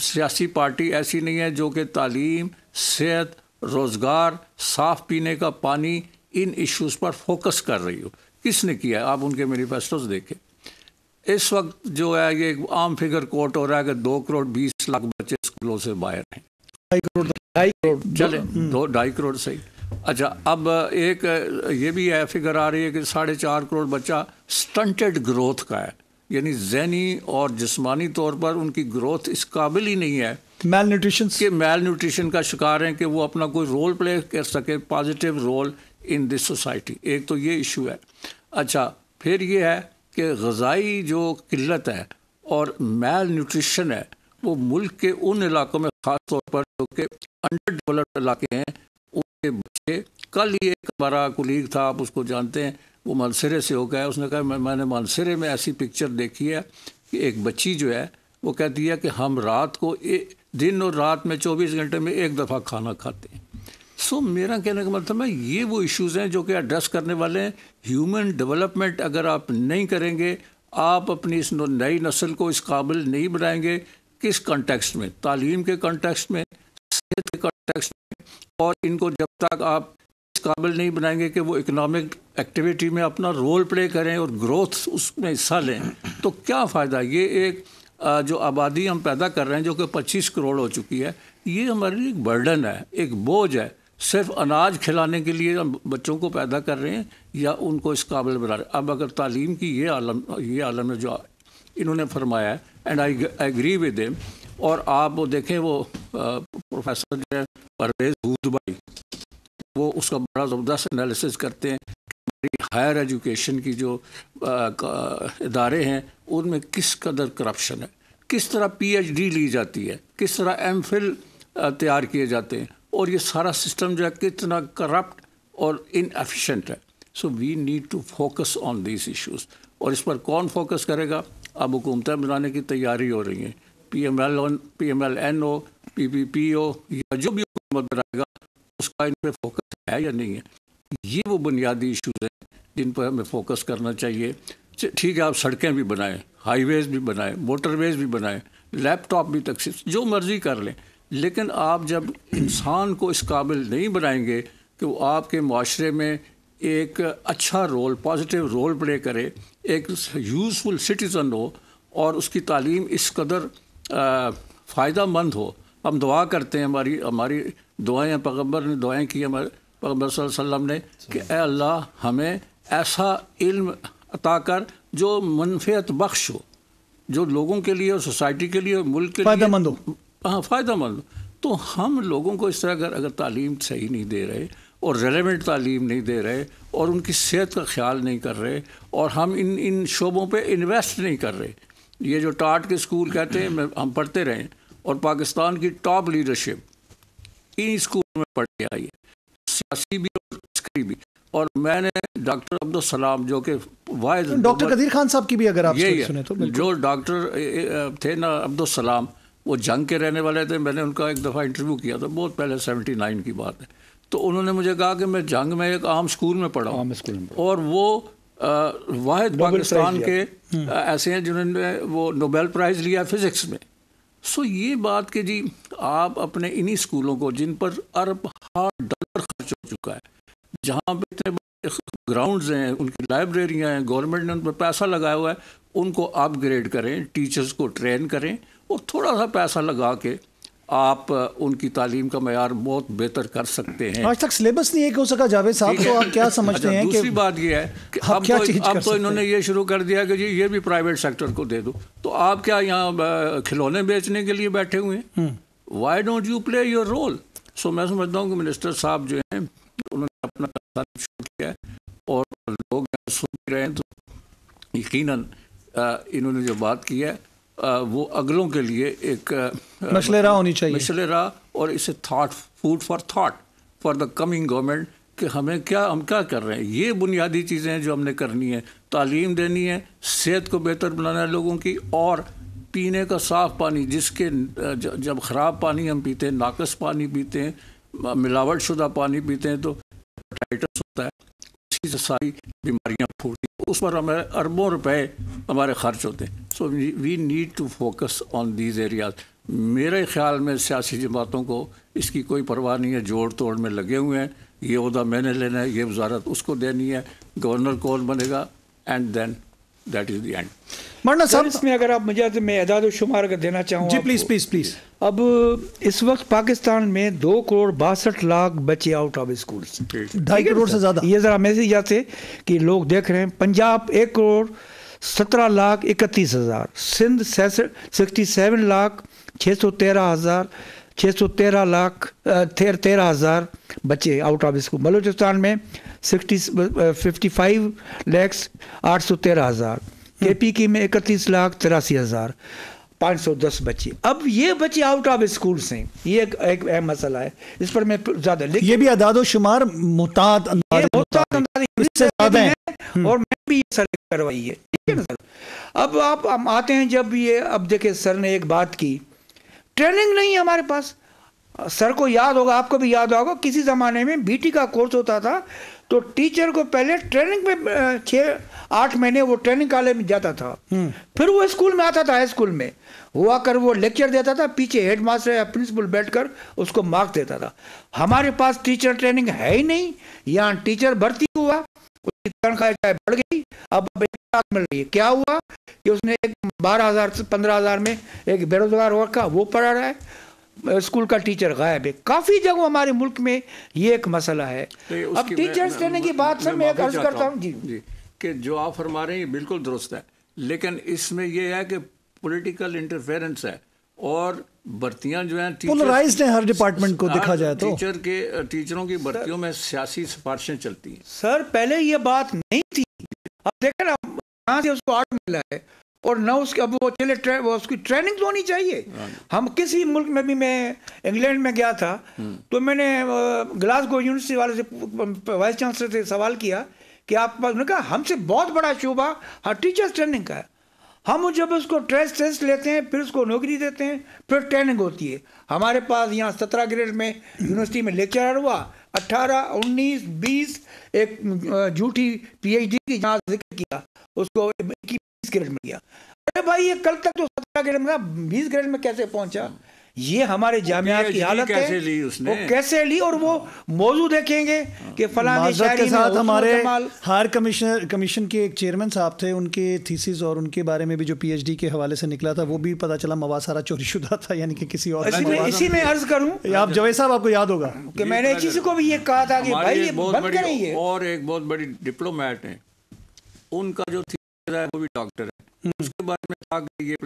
C: सियासी पार्टी ऐसी नहीं है जो कि तालीम सेहत रोज़गार साफ़ पीने का पानी इन इश्यूज़ पर फोकस कर रही हो। किसने किया है? आप उनके मैनिफेस्टोज देखें। इस वक्त जो है ये एक आम फिगर कोट हो रहा है कि दो करोड़ बीस लाख बच्चे स्कूलों से बाहर हैं।
A: ढाई करोड़
B: ढाई करोड़।
C: चले दो ढाई करोड़ सही। अच्छा अब एक ये भी है फिगर आ रही है कि साढ़े चार करोड़ बच्चा स्टंटेड ग्रोथ का है। यानी जहनी और जिसमानी तौर पर उनकी ग्रोथ इस काबिल ही नहीं है
A: मेल न्यूट्रिशन
C: कि मेल न्यूट्रिशन का शिकार हैं कि वो अपना कोई रोल प्ले कर सके positive role in this society एक तो ये इशू है। अच्छा फिर ये है कि गज़ाई जो किल्लत है और मेल न्यूट्रिशन है वो मुल्क के उन इलाकों में ख़ास तौर पर जो कि अंडर डेवलप्ड इलाके हैं उनके बच्चे कल ही एक हमारा कुलीग था आप उसको जानते हैं वो मानसरे से हो गया। उसने कहा मैंने मानसरे में ऐसी पिक्चर देखी है कि एक बच्ची जो है वो कहती है कि हम रात को ए, दिन और रात में 24 घंटे में एक दफ़ा खाना खाते हैं। सो so, मेरा कहने का मतलब है ये वो इश्यूज़ हैं जो कि एड्रेस करने वाले हैं। ह्यूमन डेवलपमेंट अगर आप नहीं करेंगे आप अपनी इस नई नस्ल को इस काबिल नहीं बनाएँगे किस कंटेक्स्ट में? तालीम के कंटेक्स्ट में सेहत के कंटेक्स्ट में और इनको जब तक आप काबिल नहीं बनाएँगे कि वो इकोनॉमिक एक्टिविटी में अपना रोल प्ले करें और ग्रोथ उसमें हिस्सा लें। तो क्या फ़ायदा? ये एक जो आबादी हम पैदा कर रहे हैं, जो कि 25 करोड़ हो चुकी है, ये हमारे लिए एक बर्डन है, एक बोझ है। सिर्फ़ अनाज खिलाने के लिए हम बच्चों को पैदा कर रहे हैं या उनको इस काबिल बना रहे हैं? अब अगर तालीम की ये आलम ये आलम है जो इन्होंने फरमाया है and I agree with him और आप वो देखें वो प्रोफेसर जो है, परवेज भूतबाई वो उसका बड़ा ज़बरदस्त एनालिसिस करते हैं हायर एजुकेशन की जो इदारे हैं, उनमें किस कदर करप्शन है? किस तरह पीएचडी ली जाती है? किस तरह एम फिल तैयार किए जाते हैं? और ये सारा सिस्टम जो है कितना करप्ट और इनएफिशिएंट है? So we need to focus on these issues और इस पर कौन फोकस करेगा? अब हुकूमतें बनाने की तैयारी हो रही है। P M L P M L N O P P P O या जो भी हुकूमत बनाएगा उसका इन पर फोकस है या नहीं है, ये वो बुनियादी इश्यूज़ हैं जिन पर हमें फोकस करना चाहिए। ठीक है, आप सड़कें भी बनाएँ हाईवेज़ भी बनाएँ मोटरवेज़ भी बनाएँ लैपटॉप भी तक जो मर्ज़ी कर लें। लेकिन आप जब इंसान को इस काबिल नहीं बनाएँगे कि वो आपके माशरे में एक अच्छा रोल पॉजिटिव रोल प्ले करे, एक यूज़फुल सिटीज़न हो और उसकी तालीम इस कदर फ़ायदा मंद हो हम दुआ करते हैं हमारी हमारी दुआएँ पैगंबर ने दुआएँ की हमारे पैगंबर वसल्लम ने कि अल्लाह हमें ऐसा इल्म अता कर जो मनफियत बख्श हो जो लोगों के लिए और सोसाइटी के लिए और मुल्क के
A: लिए। मंद हो।
C: हाँ फ़ायदा मंद तो हम लोगों को इस तरह अगर अगर तालीम सही नहीं दे रहे और रेलेवेंट तालीम नहीं दे रहे और उनकी सेहत का ख्याल नहीं कर रहे और हम इन इन शोबों पे इन्वेस्ट नहीं कर रहे ये जो टाट के स्कूल कहते हैं हम पढ़ते रहें और पाकिस्तान की टॉप लीडरशिप इन स्कूल में पढ़ के आई है। सियासी भी और अस्करी भी। और मैंने डॉक्टर अब्दुल सलाम जो कि वायद
A: डॉक्टर कदीर खान साहब की भी अगर आप
C: ये सुने तो जो डॉक्टर थे ना अब्दुल सलाम वो जंग के रहने वाले थे। मैंने उनका एक दफ़ा इंटरव्यू किया था बहुत पहले सेवेंटी नाइन की बात है। तो उन्होंने मुझे कहा कि मैं जंग में एक आम स्कूल में पढ़ा
B: आम स्कूल में
C: और वो वाहिद पाकिस्तान के ऐसे हैं जिन्होंने वो नोबेल प्राइज़ लिया फिज़िक्स में। सो ये बात कि जी, आप अपने इन्हीं स्कूलों को, जिन पर अरब हार डॉलर खर्च हो चुका है, जहाँ पे इतने ग्राउंड्स हैं, उनकी लाइब्रेरियाँ हैं गवर्नमेंट ने उन पर पैसा लगाया हुआ है, उनको अपग्रेड करें टीचर्स को ट्रेन करें, और थोड़ा सा पैसा लगा के आप उनकी तालीम का मैार बहुत बेहतर कर सकते हैं।
A: आज तक सिलेबस नहीं एक हो सका जावेद साहब तो आप क्या समझते
C: अच्छा,
A: हैं
C: दूसरी
A: कि
C: बात ये है कि अब
A: क्या
C: तो अब तो इन्होंने ये शुरू कर दिया कि जी ये भी प्राइवेट सेक्टर को दे दो। तो आप क्या यहाँ खिलौने बेचने के लिए बैठे हुए। हैं? Why don't you play your role so मैं समझता हूँ कि मिनिस्टर साहब जो हैं उन्होंने अपना शुरू किया है और लोग सुन रहे हैं तो यकीनन अ, इन्होंने जो बात की है वो अगलों के लिए एक
A: मशले राह होनी चाहिए।
C: मशले राह और इसे thought food for thought for the coming government कि हमें क्या हम क्या कर रहे हैं। ये बुनियादी चीज़ें हैं जो हमने करनी है। तालीम देनी है सेहत को बेहतर बनाना है लोगों की और पीने का साफ़ पानी जिसके जब ख़राब पानी हम पीते हैं नाकस पानी पीते हैं मिलावट शुदा पानी पीते हैं तो हेपेटाइटिस होता है। उसी से सारी बीमारियाँ फूटती उस पर हमें अरबों रुपए हमारे खर्च होते हैं। So we need to focus on these areas मेरे ख्याल में सियासी जमातों को इसकी कोई परवाह नहीं है। जोड़ तोड़ में लगे हुए हैं। ये अहदा मैंने लेना है, ये वजारत उसको देनी है। गवर्नर कौन बनेगा? And then that is the end
A: मरना साहब
B: इसमें अगर आप मुझे मैं अदाद शुमार का देना चाहूँ
A: जी प्लीज़ प्लीज़ प्लीज़
B: अब इस वक्त पाकिस्तान में दो करोड़ बासठ लाख बच्चे आउट ऑफ़ स्कूल
A: ढाई करोड़ से ज़्यादा।
B: ये ज़रा मैसेज आते कि लोग देख रहे हैं पंजाब एक करोड़ सत्रह लाख इकतीस हज़ार सिंध सिक्सटी सेवन लाख छः सौ तेरह हज़ार छः सौ तेरह लाख तेरह तेरह हज़ार बच्चे आउट ऑफ़ स्कूल बलूचिस्तान में सिक्सटी फिफ्टी फाइव लैक्स आठ सौ तेरह हज़ार। के पी की में इकतीस लाख तिरासी हज़ार। पाँच सौ दस बच्चे अब ये बच्चे आउट ऑफ़ स्कूल से। ये एक एक अहम मसला है। इस पर मैं ज़्यादा लिख
A: ये भी अदादो शुमार मुताद है।
B: और मैं भी ये सर करवाई है। ठीक है ना सर? अब आप हम आते हैं जब ये अब देखिए सर ने एक बात की। ट्रेनिंग नहीं है हमारे पास। सर को याद होगा आपको भी याद होगा किसी ज़माने में बीटी का कोर्स होता था तो टीचर को पहले ट्रेनिंग में छः आठ महीने वो ट्रेनिंग कॉलेज में जाता था। फिर वो स्कूल में आता था हाई स्कूल में। वो आकर वो लेक्चर देता था पीछे हेड मास्टर या प्रिंसिपल बैठकर उसको मार्क्स देता था। हमारे पास टीचर ट्रेनिंग है ही नहीं यहाँ टीचर भर्ती हुआ। तनख्वाह बढ़ गई अब एक लाख मिल रही है। क्या हुआ कि उसने एक बारह हज़ार से पंद्रह हज़ार में एक बेरोजगार रखा वो पढ़ा रहा है। स्कूल का टीचर गायब है। काफ़ी जगह हमारे मुल्क में ये एक मसला है।
C: तो
B: अब टीचर्स ट्रेनिंग की बात सर मैं एक अर्ज़ करता हूँ। जी
C: जी। कि जो आप फरमा रहे हैं ये बिल्कुल दुरुस्त है। लेकिन इसमें यह है कि पॉलिटिकल इंटरफेरेंस है। और भर्तियाँ जो हैं
A: Polarized है हर डिपार्टमेंट को देखा जाए तो।
C: टीचर के टीचरों की भर्तियों में सियासी सिफारिशें चलती हैं।
B: सर पहले ये बात नहीं थी। अब देखें ना कहाँ से उसको आर्ट मिला है और न उसके अब वो चले ट्रे, वो उसकी ट्रेनिंग तो होनी चाहिए। हम किसी मुल्क में भी मैं इंग्लैंड में गया था तो मैंने ग्लासगो यूनिवर्सिटी वाले से वाइस चांसलर से सवाल किया कि आप उन्होंने कहा हमसे बहुत बड़ा शोभा हाँ टीचर्स ट्रेनिंग का है। हम जब उसको ट्रेस टेस्ट लेते हैं, फिर उसको नौकरी देते हैं, फिर ट्रेनिंग होती है। हमारे पास यहाँ सत्रह ग्रेड में यूनिवर्सिटी में लेक्चरर हुआ। अट्ठारह उन्नीस, बीस, एक झूठी पीएचडी की जहाँ ज़िक्र किया। उसको बीस ग्रेड में गया अरे भाई, ये कल तक तो सत्रह ग्रेड में बीस ग्रेड में कैसे पहुँचा? ये हमारे जामियात की हालत है?
C: कैसे ली उसने?
B: वो कैसे ली? और वो मौजू देखेंगे कि फलानी
A: के साथ हमारे हायर कमिश्नर कमीशन के एक चेयरमैन साहब थे उनके थीसिस और उनके बारे में भी जो पीएचडी के हवाले से निकला था वो भी पता चला मवा सारा चोरी शुदा था यानी कि किसी और
B: इसी में इसी में अर्ज़ करूँ?
A: आप जवेद साहब आपको याद होगा।
B: कि मैंने किसी को भी ये कहा था कि भाई ये बंद करें ये।
C: और एक बहुत बड़ी डिप्लोमेट है। उनका जो थीसिस है वो भी डॉक्टर है। उसके बारे में था कि ये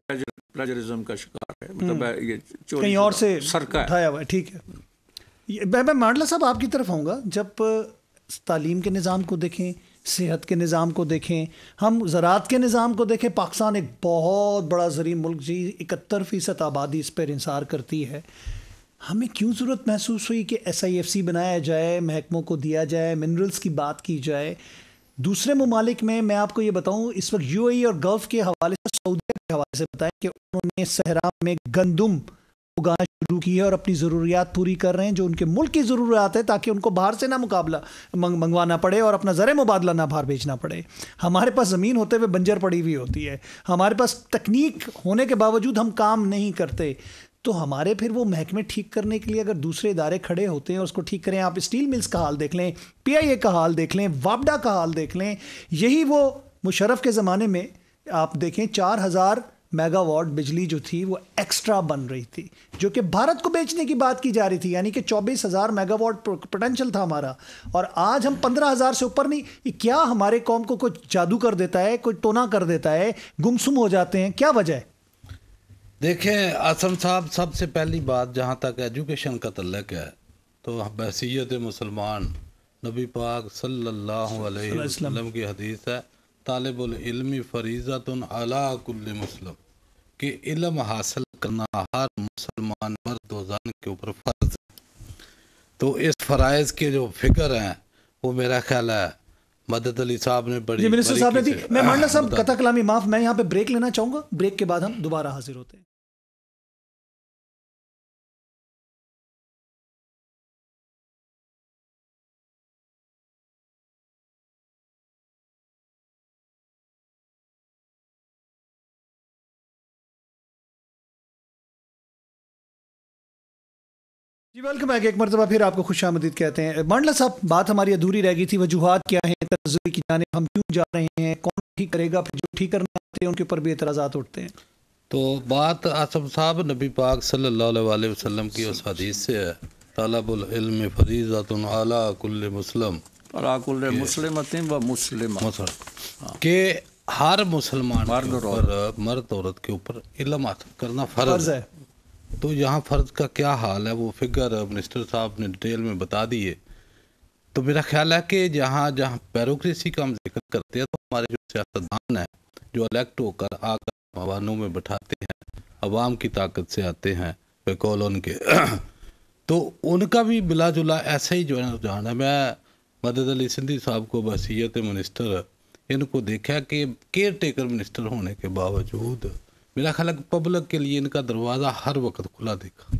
C: प्लेजरिज्म का शिकार है। मतलब ये चोरी
A: कहीं और से
C: सरका
A: उठाया हुआ है ठीक है। मैं मैं मांडला साहब आपकी तरफ़ आऊँगा। जब तालीम के निज़ाम को देखें सेहत के निज़ाम को देखें हम ज़रात के निज़ाम को देखें पाकिस्तान एक बहुत बड़ा ज़री मुल्क जी इकहत्तर फ़ीसद आबादी इस पर इंसार करती है। हमें क्यों ज़रूरत महसूस हुई कि एस आई एफ़ सी बनाया जाए महकमों को दिया जाए मिनरल्स की बात की जाए? दूसरे ममालिक में मैं आपको ये बताऊँ इस वक्त यू और गल्फ़ के हवाले से सऊदी के हवाले से बताएँ कि उन्होंने सहरा में गंदुम उगाना शुरू की है और अपनी ज़रूरियात पूरी कर रहे हैं जो उनके मुल्क की ज़रूरत है ताकि उनको बाहर से ना मुकाबला मंग, मंगवाना पड़े और अपना ज़र मुबादला ना बाहर बेचना पड़े। हमारे पास ज़मीन होते हुए बंजर पड़ी हुई होती है। हमारे पास तकनीक होने के बावजूद हम काम नहीं करते। तो हमारे फिर वो महकमे ठीक करने के लिए अगर दूसरे इदारे खड़े होते हैं और उसको ठीक करें, आप स्टील मिल्स का हाल देख लें, पीआईए का हाल देख लें, वापडा का हाल देख लें, यही वो मुशरफ के ज़माने में आप देखें चार हज़ार मेगावाट बिजली जो थी वो एक्स्ट्रा बन रही थी, जो कि भारत को बेचने की बात की जा रही थी, यानी कि चौबीस हज़ार मेगावाट पोटेंशियल था हमारा, और आज हम पंद्रह हज़ार से ऊपर नहीं क्या हमारे कौम को कुछ जादू कर देता है, कोई टोना कर देता है, गुमसुम हो जाते हैं, क्या वजह है?
D: देखें आसम साहब सबसे पहली बात जहाँ तक एजुकेशन का तल्लक है तो बसीत मुसलमान नबी पाक सल्लल्लाहु अलैहि वसल्लम। की हदीस है तालब अला कुल्ल मुस्लिम कि इल्म हासिल करना हर मुसलमान मर्द वजान के ऊपर फ़र्ज़ है। तो इस फ़रज़ के जो फ़िक्र हैं वो मेरा ख्याल है मदद अली साहब ने बड़ी
A: मिनिस्टर साहब ने दी। मैं मांडा साहब कथा कलामी माफ़ मैं यहाँ पे ब्रेक लेना चाहूँगा। ब्रेक के बाद हम दोबारा हाजिर होते हैं। जी वेलकम बैक एक मरतबा फिर आपको खुश आमदीद कहते हैं। मंडला साहब बात हमारी अधूरी रह गई थी। वजूहत क्या है? तजुर्बे की जाने। हम क्यों जा रहे हैं? कौन ठीक करेगा? फिर जो ठीक करने आते हैं उनके ऊपर भी एतराज़ात उठते हैं।
D: तो बात आसम साहब नबी पाक सल्लल्लाहु अलैहि वसल्लम की उस हदीस से है। तलबुल इल्म फरीज़तुन मुस्लिम।
C: अला मुस्लिमतिन व मुस्लिम।
D: के हर मुसलमान मर्द औरत। के ऊपर इल्म हासिल करना फ़र्ज़ है। तो यहाँ फ़र्ज़ का क्या हाल है? वो फिगर मिनिस्टर साहब ने डिटेल में बता दिए तो मेरा ख्याल है कि जहाँ जहाँ बैरोक्रेसी का हम ज़िक्र करते हैं तो हमारे जो सियासतदान हैं, जो इलेक्ट होकर आकर अवानों में बैठाते हैं अवाम की ताकत से आते हैं, बेकौल उनके। तो उनका भी मिला जुला ऐसा ही जो है रुझान है। मैं मदद अली सिंधी साहब को, बसीयत मिनिस्टर, इनको देखा कि केयर टेकर मिनिस्टर होने के बावजूद मेरा ख्याल है पब्लिक के लिए इनका दरवाज़ा हर वक्त खुला देखा।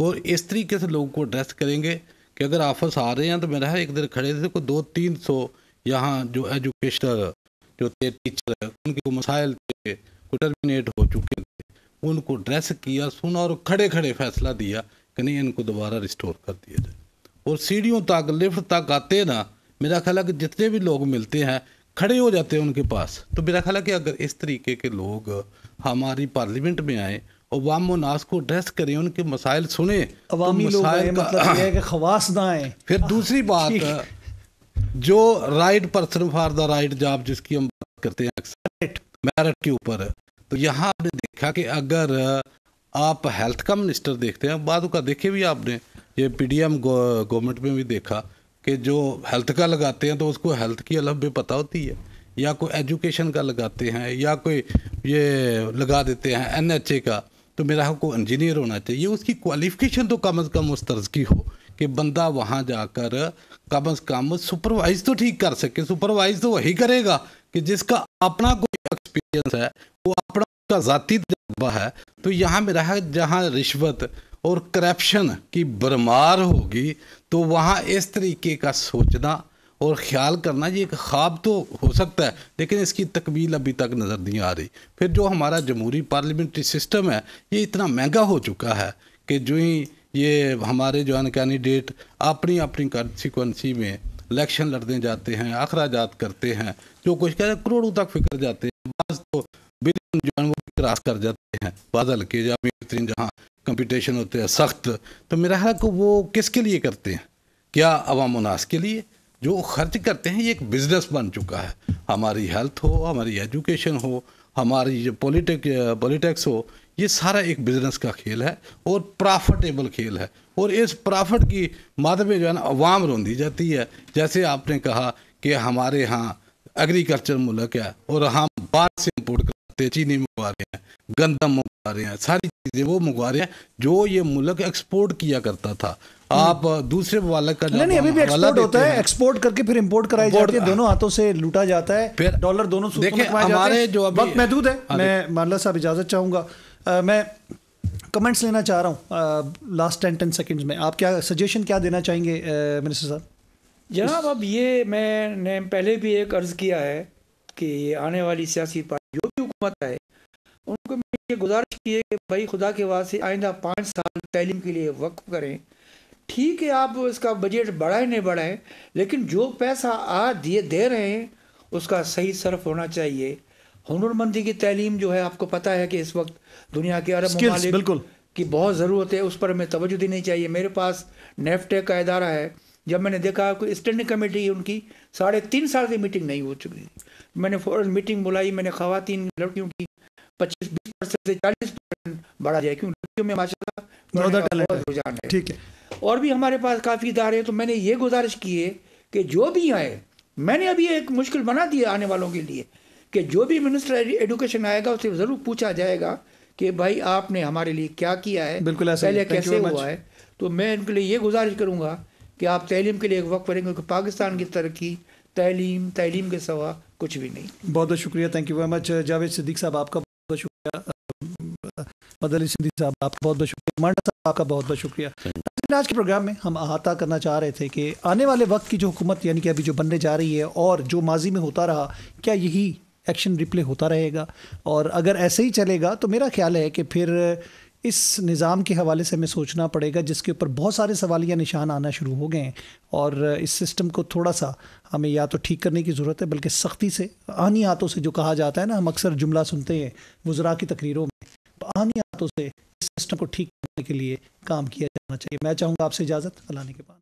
D: और इस तरीके से लोगों को एड्रेस करेंगे कि अगर ऑफ़िस आ रहे हैं तो मेरा है, एक दिन खड़े थे कोई दो तीन सौ यहाँ जो एजुकेशनर जो थे टीचर उनके मसाइल थे टर्मिनेट हो चुके थे। उनको ड्रेस किया, सुना और खड़े खड़े फैसला दिया कि नहीं, इनको दोबारा रिस्टोर कर दिया जाए। और सीढ़ियों तक लिफ्ट तक आते ना, मेरा ख्याल है कि जितने भी लोग मिलते हैं, खड़े हो जाते हैं उनके पास। तो मेरा ख्याल है कि अगर इस तरीके के लोग हमारी पार्लियामेंट में आए और वाम नास को एड्रेस करें उनके मसाइल सुने
A: तो मसाइल का मतलब है कि खवास ना आए।
D: फिर दूसरी बात जो right person for the right job जिसकी हम बात करते हैं अक्सर मेरिट के ऊपर तो यहाँ आपने देखा कि अगर आप हेल्थ का मिनिस्टर देखते हैं बाद का देखे भी आपने ये पी डी एम गवर्नमेंट में भी देखा कि जो हेल्थ का लगाते हैं तो उसको हेल्थ की अलग भी पता होती है। या कोई एजुकेशन का लगाते हैं, या कोई ये लगा देते हैं एन एच ए का तो मेरा को इंजीनियर होना चाहिए। उसकी क्वालिफिकेशन तो कम अज़ कम उस तर्ज की हो कि बंदा वहाँ जाकर कम अज़ कम सुपरवाइज तो ठीक कर सके सुपरवाइज तो वही करेगा कि जिसका अपना कोई एक्सपीरियंस है, वो अपना उसका ज़ाती तजर्बा है। तो यहाँ मेरा है, जहाँ रिश्वत और करप्शन की भरमार होगी तो वहाँ इस तरीके का सोचना और ख्याल करना ये एक ख्वाब तो हो सकता है, लेकिन इसकी तकमील अभी तक नज़र नहीं आ रही। फिर जो हमारा जमहूरी पार्लियामेंट्री सिस्टम है, ये इतना महँगा हो चुका है कि जो ही ये हमारे जो है कैंडिडेट अपनी अपनी कंसिक्वेंसी में इलेक्शन लड़ने जाते हैं अखराज करते हैं, जो कुछ कहते हैं, करोड़ों तक फ़िक्र जाते हैं। बाज़ तो बिलियन जो है वो क्रॉस कर जाते हैं। बादल के या बेहतरीन जहाँ कंपटीशन होते हैं, सख्त। तो मेरा ख्याल को वो किसके लिए करते हैं? क्या अवाम उनास के लिए? जो खर्च करते हैं, ये एक बिज़नेस बन चुका है। हमारी हेल्थ हो, हमारी एजुकेशन हो, हमारी जो पॉलिटिक पॉलिटिक्स हो, ये सारा एक बिज़नेस का खेल है और प्रॉफिटेबल खेल है। और इस प्रॉफिट की मद में जो है ना, अवाम रोंदी जाती है। जैसे आपने कहा कि हमारे यहाँ एग्रीकल्चर मुल्क है और हम बाहर से सकते चीनी मंगवा रहे हैं गंदम मंगवा रहे हैं सारी चीज़ें वो मंगवा रहे हैं जो ये मुल्क एक्सपोर्ट किया करता था। आप दूसरे वाले का
A: नहीं नहीं अभी भी एक्सपोर्ट होता है एक्सपोर्ट करके फिर इंपोर्ट कराई जाती है दोनों हाथों से लूटा जाता है
D: फिर
A: डॉलर दोनों
D: देखिए, हमारे जो
A: वक्त महदूद है
D: हाँ,
A: मैं मानला साहब इजाज़त चाहूँगा। मैं कमेंट्स लेना चाह रहा हूँ लास्ट टेन टेन सेकंड्स में। आप क्या सजेशन क्या देना चाहेंगे मिनिस्टर साहब?
B: जनाब अब ये मैंने पहले भी एक अर्ज़ किया है कि आने वाली सियासी पार्टी जो भी हुकूमत आए उनको मैंने ये गुजारिश की है कि भाई खुदा के वास्ते आइंदा पाँच साल तालीम के लिए वक्फ करें। ठीक है आप इसका बजट बढ़ाए नहीं बढ़ाएँ लेकिन जो पैसा आज दिए दे रहे हैं उसका सही सर्फ होना चाहिए। हुनरमंदी की तालीम जो है आपको पता है कि इस वक्त दुनिया के अरब ममालिक
A: बिल्कुल।
B: की बहुत ज़रूरत है उस पर हमें तवज्जो देनी चाहिए। मेरे पास नेफ्टेक का इदारा है। जब मैंने देखा कोई स्टैंडिंग कमेटी है उनकी साढ़े तीन साल से मीटिंग नहीं हो चुकी मैंने फ़ौरन मीटिंग बुलाई मैंने खातन लड़कियों की पच्चीस बीस परसेंट से चालीस परसेंट बढ़ा जाए क्योंकि लड़कियों में माशा। रुझान है।
A: ठीक है।
B: और भी हमारे पास काफ़ी इदारे हैं तो मैंने ये गुजारिश की है कि जो भी आए मैंने अभी एक मुश्किल बना दिया आने वालों के लिए कि जो भी मिनिस्टर एजुकेशन आएगा उसे ज़रूर पूछा जाएगा कि भाई आपने हमारे लिए क्या किया है
A: बिल्कुल
B: पहले कैसे हुआ है? तो मैं इनके लिए ये गुजारिश करूँगा कि आप तालीम के लिए एक वक्त करेंगे क्योंकि पाकिस्तान की तरक्की तालीम तैलीम के सिवा कुछ भी नहीं।
A: बहुत बहुत शुक्रिया thank you very much Javed Siddiq साहब, आपका बहुत बहुत शुक्रिया मदली सिद्दीक साहब, आपका बहुत बहुत शुक्रिया मांडा साहब, आपका बहुत बहुत शुक्रिया। आज के प्रोग्राम में हम अहाता करना चाह रहे थे कि आने वाले वक्त की जो हुकूमत, यानी कि अभी जो बनने जा रही है और जो माजी में होता रहा, क्या यही एक्शन रिप्ले होता रहेगा? और अगर ऐसे ही चलेगा तो मेरा ख्याल है कि फिर इस निज़ाम के हवाले से हमें सोचना पड़ेगा, जिसके ऊपर बहुत सारे सवाल या निशान आना शुरू हो गए हैं। और इस सिस्टम को थोड़ा सा हमें या तो ठीक करने की ज़रूरत है, बल्कि सख्ती से, आनी हाथों से जो कहा जाता है ना, हम अक्सर जुमला सुनते हैं वज़रा की तकरीरों में तो आनी हाथों से इस सिस्टम को ठीक करने के लिए काम किया जाना चाहिए। मैं चाहूँगा आपसे इजाज़त लाने के बाद।